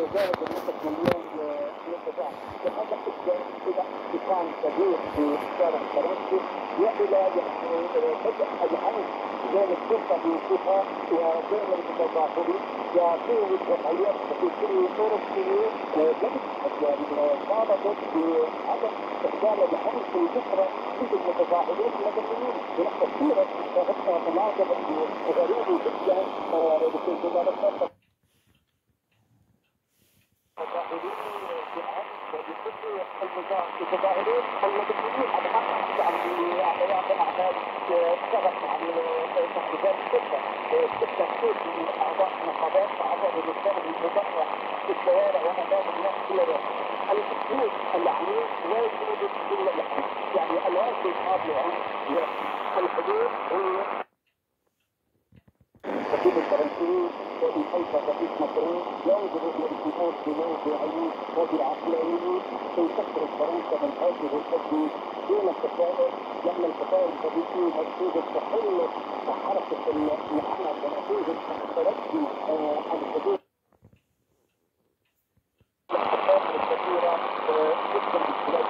تزايد النصف مليون نصف لهذا إلى احتقان كبير في الشارع الفرنسي والى بدا العنف بين السلطه بوقوفها وبين المتظاهرين وفي اليوم في كل طرق لم طالبت بعدم استخدام العنف في ذكرى كل المتظاهرين المدنيين بنحو كثيره تناقضت وغريبه جدا لكي تدرس المتظاهرين المدنيين على حق يعني اعلان اعمال اشتغل عن تحديثات السته بالتخطيط من اعضاء النقابات واعضاء الرجال المتظاهره في الشوارع وامام الناس كل الاسلوب العنيف لا يوجد الا يعني العنف الماضي عنف الحدود هي وكيل الفرنسيين حيث رئيس مصري ينظر إلى بموضوعيه وبعقلانيه كي تخرج فرنسا من هذه الازمه دون التساؤل لأن التساؤل الطبيعي نتيجه تحلل حركه العمل ونتيجه تردي الحدود الكثيره جدا في بلاد